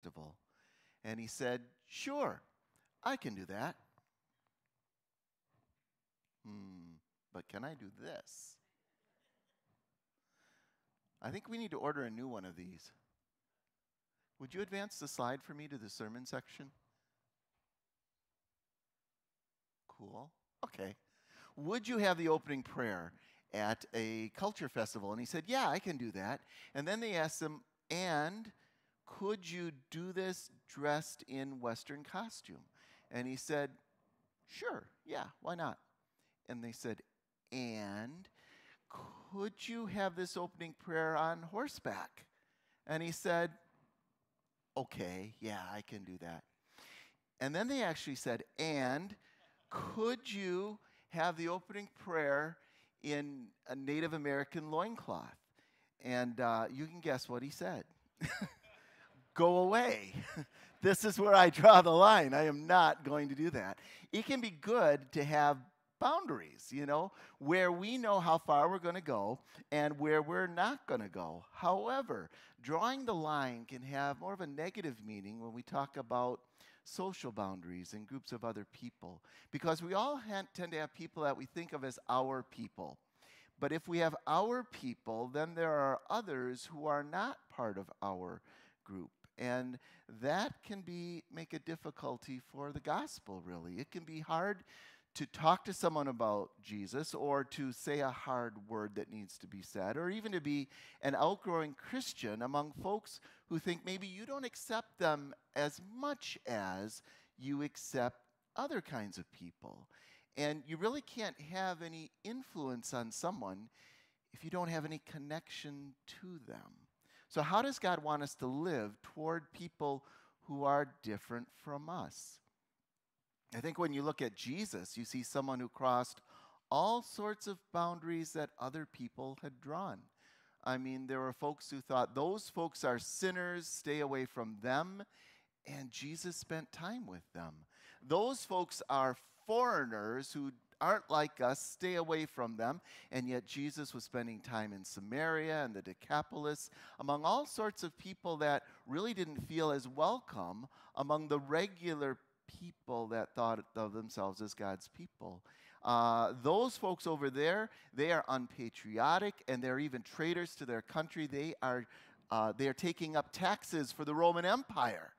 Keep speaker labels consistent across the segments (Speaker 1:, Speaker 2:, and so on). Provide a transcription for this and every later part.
Speaker 1: festival. And he said, Sure, I can do that. Hmm, but can I do this? I think we need to order a new one of these. Would you advance the slide for me to the sermon section? Cool. Okay. Would you have the opening prayer at a culture festival? And he said, Yeah, I can do that. And then they asked him, And could you do this dressed in Western costume? And he said, Sure, yeah, why not? And they said, And could you have this opening prayer on horseback? And he said, Okay, yeah, I can do that. And then they actually said, And could you have the opening prayer in a Native American loincloth? And uh, you can guess what he said. Go away. this is where I draw the line. I am not going to do that. It can be good to have boundaries, you know, where we know how far we're going to go and where we're not going to go. However, drawing the line can have more of a negative meaning when we talk about social boundaries and groups of other people because we all tend to have people that we think of as our people. But if we have our people, then there are others who are not part of our group. And that can be make a difficulty for the gospel really. It can be hard to talk to someone about Jesus or to say a hard word that needs to be said, or even to be an outgrowing Christian among folks who think maybe you don't accept them as much as you accept other kinds of people. And you really can't have any influence on someone if you don't have any connection to them. So, how does God want us to live toward people who are different from us? I think when you look at Jesus, you see someone who crossed all sorts of boundaries that other people had drawn. I mean, there were folks who thought those folks are sinners, stay away from them, and Jesus spent time with them. Those folks are foreigners who aren't like us, stay away from them. And yet Jesus was spending time in Samaria and the Decapolis among all sorts of people that really didn't feel as welcome among the regular people that thought of themselves as God's people. Uh, those folks over there, they are unpatriotic and they're even traitors to their country. They are, uh, they are taking up taxes for the Roman Empire.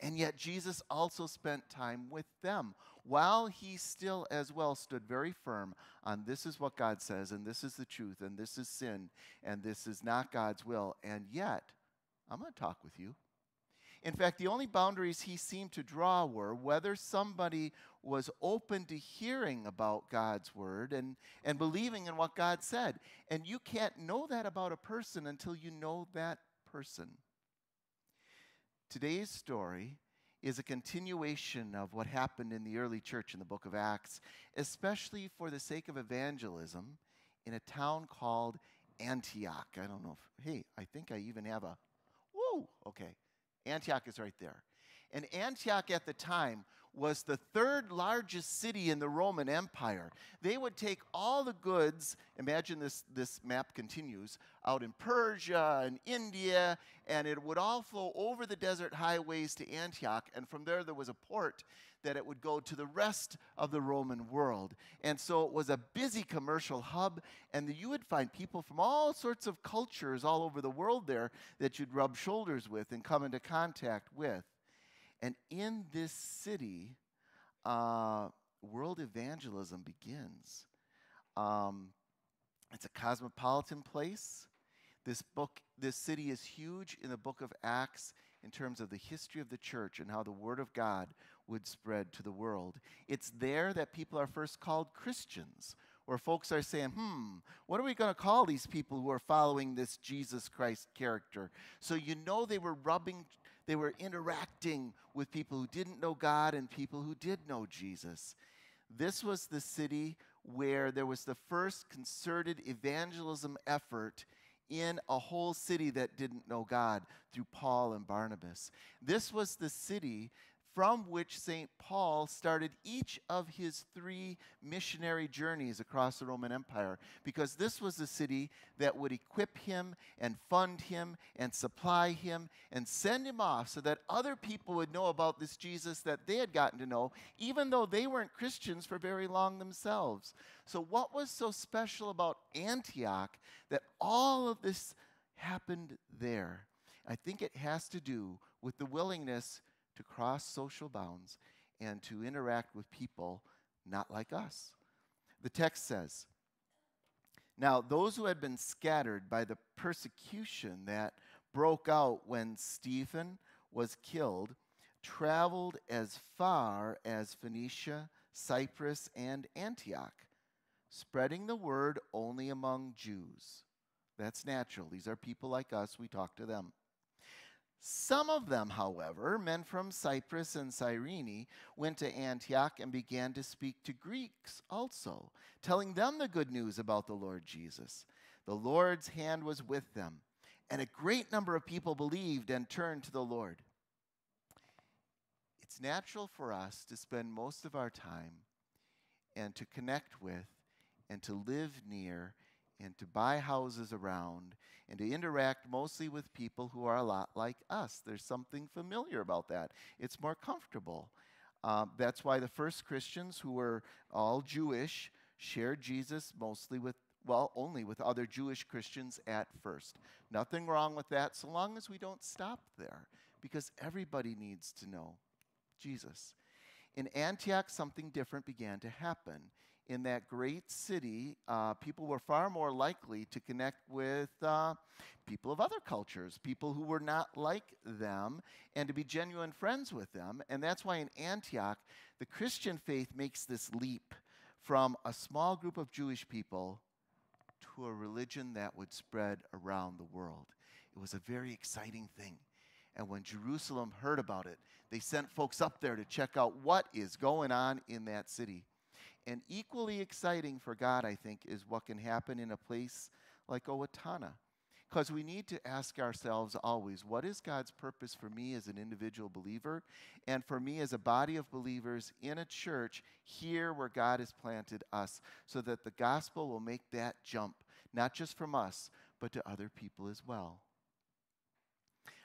Speaker 1: And yet Jesus also spent time with them while he still as well stood very firm on this is what God says, and this is the truth, and this is sin, and this is not God's will. And yet, I'm going to talk with you. In fact, the only boundaries he seemed to draw were whether somebody was open to hearing about God's word and, and believing in what God said. And you can't know that about a person until you know that person. Today's story is a continuation of what happened in the early church in the book of Acts, especially for the sake of evangelism in a town called Antioch. I don't know if, hey, I think I even have a, whoa, okay. Antioch is right there. And Antioch at the time was the third largest city in the Roman Empire. They would take all the goods, imagine this, this map continues, out in Persia and India, and it would all flow over the desert highways to Antioch. And from there, there was a port that it would go to the rest of the Roman world. And so it was a busy commercial hub, and you would find people from all sorts of cultures all over the world there that you'd rub shoulders with and come into contact with. And in this city, uh, world evangelism begins. Um, it's a cosmopolitan place. This book, this city is huge in the book of Acts in terms of the history of the church and how the word of God would spread to the world. It's there that people are first called Christians, where folks are saying, hmm, what are we going to call these people who are following this Jesus Christ character? So you know they were rubbing they were interacting with people who didn't know God and people who did know Jesus. This was the city where there was the first concerted evangelism effort in a whole city that didn't know God through Paul and Barnabas. This was the city from which St. Paul started each of his three missionary journeys across the Roman Empire, because this was the city that would equip him and fund him and supply him and send him off so that other people would know about this Jesus that they had gotten to know, even though they weren't Christians for very long themselves. So, what was so special about Antioch that all of this happened there? I think it has to do with the willingness to cross social bounds and to interact with people not like us. The text says, Now, those who had been scattered by the persecution that broke out when Stephen was killed traveled as far as Phoenicia, Cyprus, and Antioch, spreading the word only among Jews. That's natural. These are people like us. We talk to them. Some of them, however, men from Cyprus and Cyrene, went to Antioch and began to speak to Greeks also, telling them the good news about the Lord Jesus. The Lord's hand was with them, and a great number of people believed and turned to the Lord. It's natural for us to spend most of our time and to connect with and to live near and to buy houses around and to interact mostly with people who are a lot like us. There's something familiar about that. It's more comfortable. Um, that's why the first Christians, who were all Jewish, shared Jesus mostly with, well, only with other Jewish Christians at first. Nothing wrong with that, so long as we don't stop there, because everybody needs to know Jesus. In Antioch, something different began to happen in that great city, uh, people were far more likely to connect with uh, people of other cultures, people who were not like them, and to be genuine friends with them. And that's why in Antioch, the Christian faith makes this leap from a small group of Jewish people to a religion that would spread around the world. It was a very exciting thing. And when Jerusalem heard about it, they sent folks up there to check out what is going on in that city. And equally exciting for God, I think, is what can happen in a place like Owatonna. Because we need to ask ourselves always what is God's purpose for me as an individual believer and for me as a body of believers in a church here where God has planted us so that the gospel will make that jump, not just from us, but to other people as well.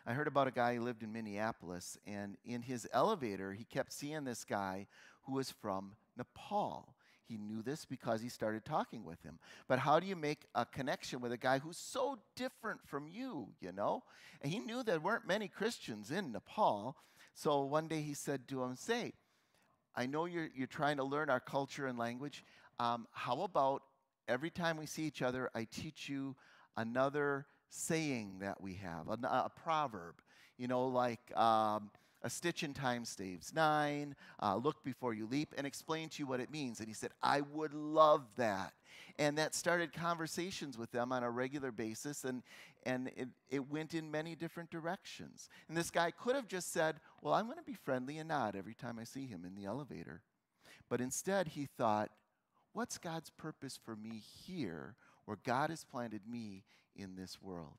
Speaker 1: I heard about a guy who lived in Minneapolis, and in his elevator, he kept seeing this guy who was from Nepal. He knew this because he started talking with him. But how do you make a connection with a guy who's so different from you, you know? And he knew there weren't many Christians in Nepal. So one day he said to him, Say, I know you're, you're trying to learn our culture and language. Um, how about every time we see each other, I teach you another saying that we have, a, a proverb, you know, like, um, a stitch in time saves nine, uh, look before you leap, and explain to you what it means. And he said, I would love that. And that started conversations with them on a regular basis, and, and it, it went in many different directions. And this guy could have just said, Well, I'm going to be friendly and nod every time I see him in the elevator. But instead, he thought, What's God's purpose for me here, where God has planted me in this world?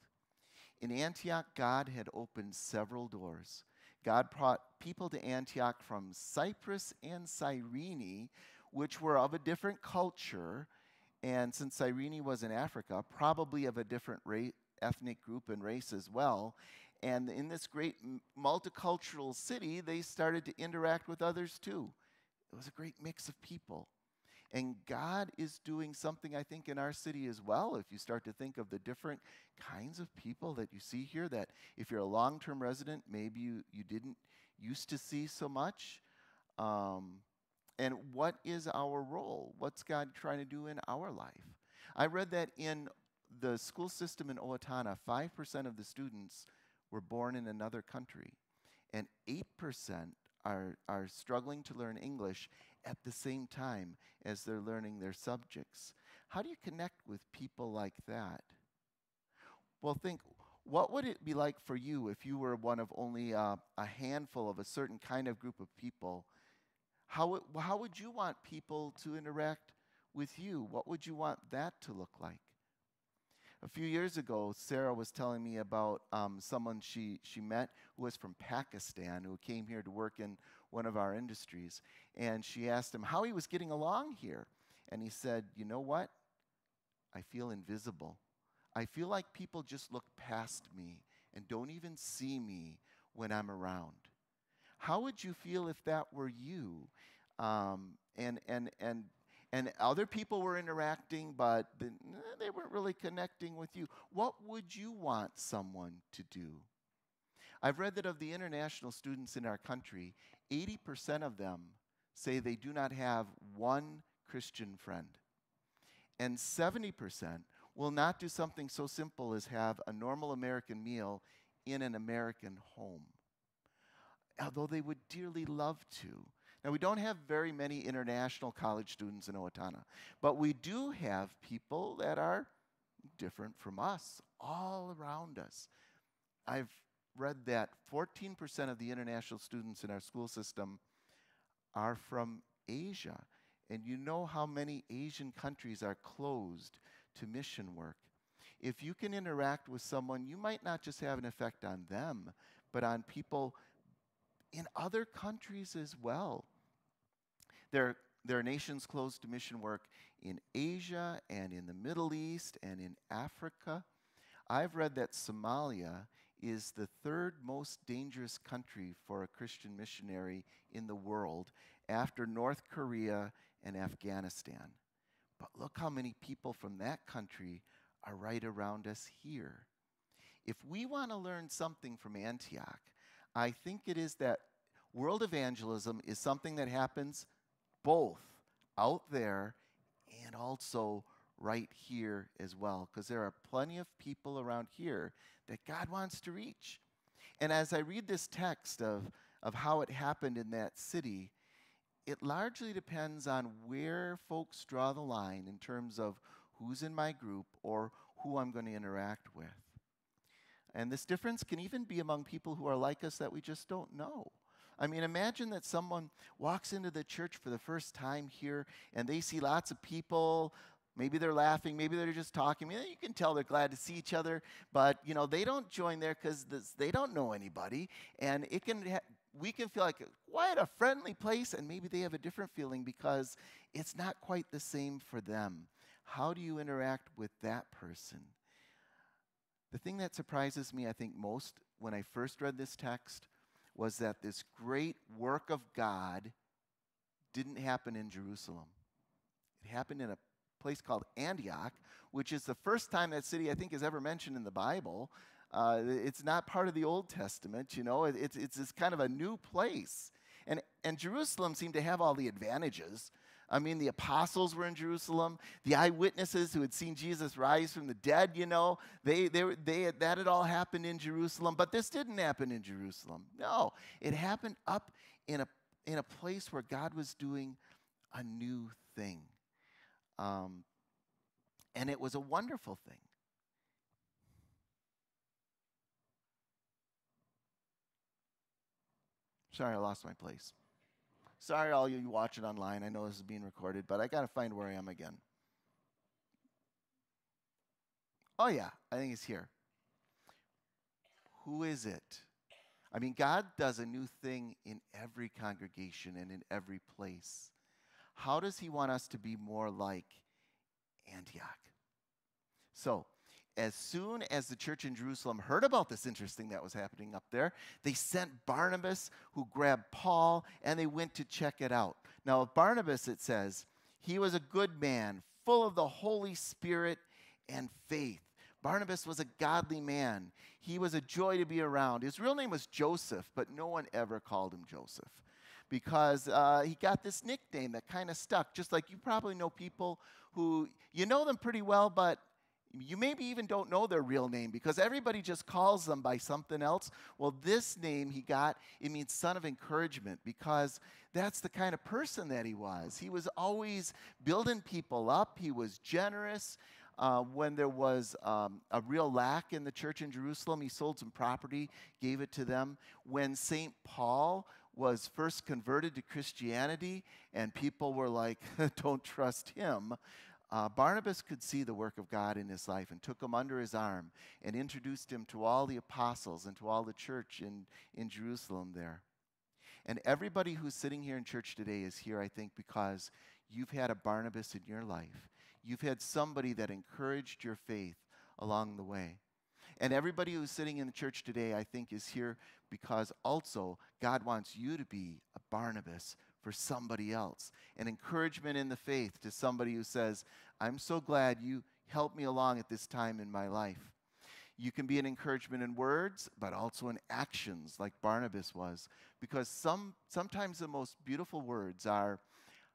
Speaker 1: In Antioch, God had opened several doors. God brought people to Antioch from Cyprus and Cyrene, which were of a different culture. And since Cyrene was in Africa, probably of a different ethnic group and race as well. And in this great multicultural city, they started to interact with others too. It was a great mix of people. And God is doing something, I think, in our city as well. If you start to think of the different kinds of people that you see here, that if you're a long term resident, maybe you, you didn't used to see so much. Um, and what is our role? What's God trying to do in our life? I read that in the school system in Owatonna, 5% of the students were born in another country, and 8% are, are struggling to learn English, at the same time as they're learning their subjects. How do you connect with people like that? Well, think what would it be like for you if you were one of only uh, a handful of a certain kind of group of people? How, how would you want people to interact with you? What would you want that to look like? A few years ago, Sarah was telling me about um, someone she, she met who was from Pakistan who came here to work in one of our industries. And she asked him how he was getting along here. And he said, You know what? I feel invisible. I feel like people just look past me and don't even see me when I'm around. How would you feel if that were you? Um, and, and, and, and other people were interacting, but they weren't really connecting with you. What would you want someone to do? I've read that of the international students in our country, 80% of them say they do not have one Christian friend. And 70% will not do something so simple as have a normal American meal in an American home, although they would dearly love to. Now, we don't have very many international college students in Owatonna, but we do have people that are different from us all around us. I've read that 14% of the international students in our school system are from Asia. And you know how many Asian countries are closed to mission work. If you can interact with someone, you might not just have an effect on them, but on people in other countries as well. There, there are nations closed to mission work in Asia and in the Middle East and in Africa. I've read that Somalia is the third most dangerous country for a Christian missionary in the world after North Korea and Afghanistan. But look how many people from that country are right around us here. If we want to learn something from Antioch, I think it is that world evangelism is something that happens both out there and also right here as well, because there are plenty of people around here that God wants to reach. And as I read this text of, of how it happened in that city, it largely depends on where folks draw the line in terms of who's in my group or who I'm going to interact with. And this difference can even be among people who are like us that we just don't know. I mean, imagine that someone walks into the church for the first time here and they see lots of people. Maybe they're laughing, maybe they're just talking. you can tell they're glad to see each other, but you know they don't join there because they don't know anybody, and it can ha- we can feel like quite a friendly place, and maybe they have a different feeling because it's not quite the same for them. How do you interact with that person? The thing that surprises me, I think, most when I first read this text was that this great work of God didn't happen in Jerusalem. It happened in a place called Antioch, which is the first time that city I think is ever mentioned in the Bible. Uh, it's not part of the Old Testament, you know, it's, it's this kind of a new place. And, and Jerusalem seemed to have all the advantages. I mean, the apostles were in Jerusalem. The eyewitnesses who had seen Jesus rise from the dead, you know, they, they, they, that had all happened in Jerusalem. But this didn't happen in Jerusalem. No, it happened up in a, in a place where God was doing a new thing. Um, and it was a wonderful thing. Sorry, I lost my place. Sorry, all you watching online. I know this is being recorded, but I got to find where I am again. Oh, yeah, I think it's here. Who is it? I mean, God does a new thing in every congregation and in every place. How does He want us to be more like Antioch? So, as soon as the church in Jerusalem heard about this interesting that was happening up there, they sent Barnabas, who grabbed Paul, and they went to check it out. Now, Barnabas, it says, he was a good man, full of the Holy Spirit and faith. Barnabas was a godly man. He was a joy to be around. His real name was Joseph, but no one ever called him Joseph because uh, he got this nickname that kind of stuck. Just like you probably know people who you know them pretty well, but you maybe even don't know their real name because everybody just calls them by something else. Well, this name he got, it means son of encouragement because that's the kind of person that he was. He was always building people up, he was generous. Uh, when there was um, a real lack in the church in Jerusalem, he sold some property, gave it to them. When St. Paul was first converted to Christianity, and people were like, don't trust him, uh, Barnabas could see the work of God in his life and took him under his arm and introduced him to all the apostles and to all the church in, in Jerusalem there. And everybody who's sitting here in church today is here, I think, because you've had a Barnabas in your life. You've had somebody that encouraged your faith along the way. And everybody who's sitting in the church today, I think, is here because also God wants you to be a Barnabas for somebody else. An encouragement in the faith to somebody who says, I'm so glad you helped me along at this time in my life. You can be an encouragement in words, but also in actions, like Barnabas was. Because some, sometimes the most beautiful words are,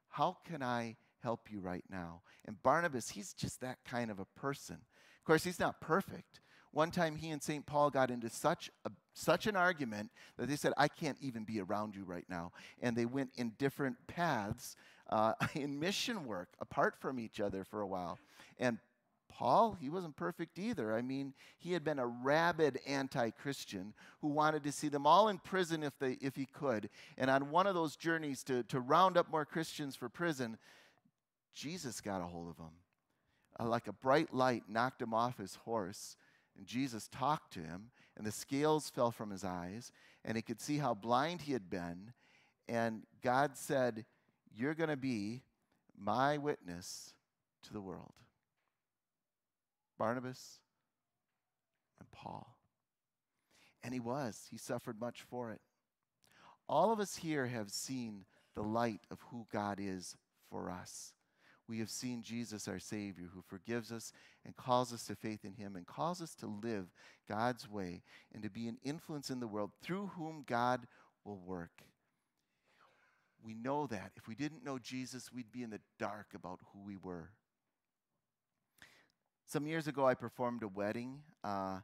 Speaker 1: How can I help you right now? And Barnabas, he's just that kind of a person. Of course, he's not perfect. One time he and St. Paul got into such, a, such an argument that they said, I can't even be around you right now. And they went in different paths uh, in mission work apart from each other for a while. And Paul, he wasn't perfect either. I mean, he had been a rabid anti Christian who wanted to see them all in prison if, they, if he could. And on one of those journeys to, to round up more Christians for prison, Jesus got a hold of him. Uh, like a bright light knocked him off his horse and Jesus talked to him, and the scales fell from his eyes, and he could see how blind he had been. And God said, You're going to be my witness to the world. Barnabas and Paul. And he was. He suffered much for it. All of us here have seen the light of who God is for us we have seen Jesus, our Savior, who forgives us and calls us to faith in Him and calls us to live God's way and to be an influence in the world through whom God will work. We know that. If we didn't know Jesus, we'd be in the dark about who we were. Some years ago, I performed a wedding, uh,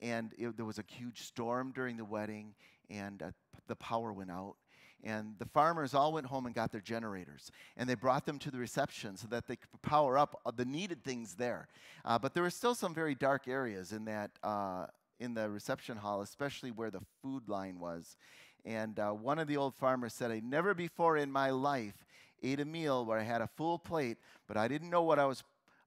Speaker 1: and it, there was a huge storm during the wedding, and uh, the power went out and the farmers all went home and got their generators. And they brought them to the reception so that they could power up the needed things there. Uh, but there were still some very dark areas in that uh, in the reception hall especially where the food line was. And uh, one of the old farmers said i never before in my life ate a meal where i had a full plate but i didn't know what i was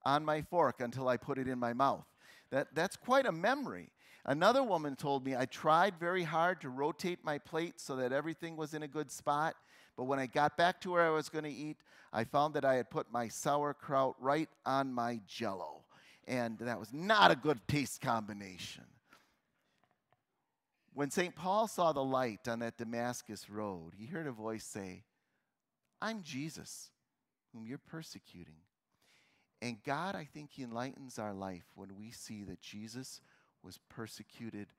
Speaker 1: on my fork until i put it in my mouth. That, that's quite a memory Another woman told me I tried very hard to rotate my plate so that everything was in a good spot, but when I got back to where I was going to eat, I found that I had put my sauerkraut right on my jello. And that was not a good taste combination. When St. Paul saw the light on that Damascus road, he heard a voice say, I'm Jesus, whom you're persecuting. And God, I think, He enlightens our life when we see that Jesus was persecuted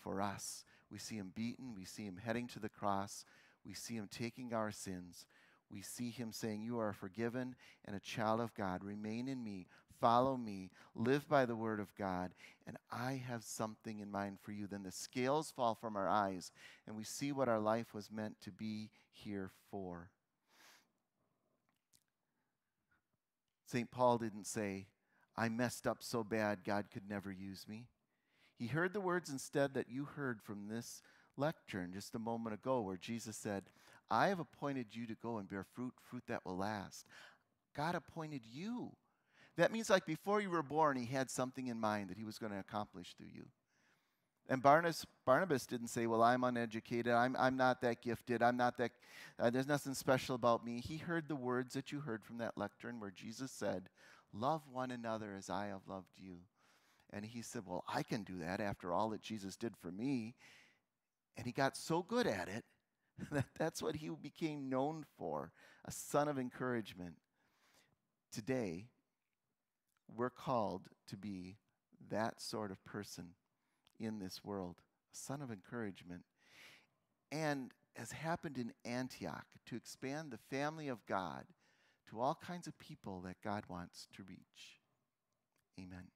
Speaker 1: for us. We see him beaten. We see him heading to the cross. We see him taking our sins. We see him saying, You are forgiven and a child of God. Remain in me. Follow me. Live by the word of God. And I have something in mind for you. Then the scales fall from our eyes, and we see what our life was meant to be here for. St. Paul didn't say, I messed up so bad God could never use me. He heard the words instead that you heard from this lectern just a moment ago, where Jesus said, I have appointed you to go and bear fruit, fruit that will last. God appointed you. That means, like before you were born, He had something in mind that He was going to accomplish through you. And Barnabas, Barnabas didn't say, Well, I'm uneducated. I'm, I'm not that gifted. I'm not that, uh, there's nothing special about me. He heard the words that you heard from that lectern where Jesus said, Love one another as I have loved you. And he said, Well, I can do that after all that Jesus did for me. And he got so good at it that that's what he became known for a son of encouragement. Today, we're called to be that sort of person in this world, a son of encouragement. And as happened in Antioch, to expand the family of God to all kinds of people that God wants to reach. Amen.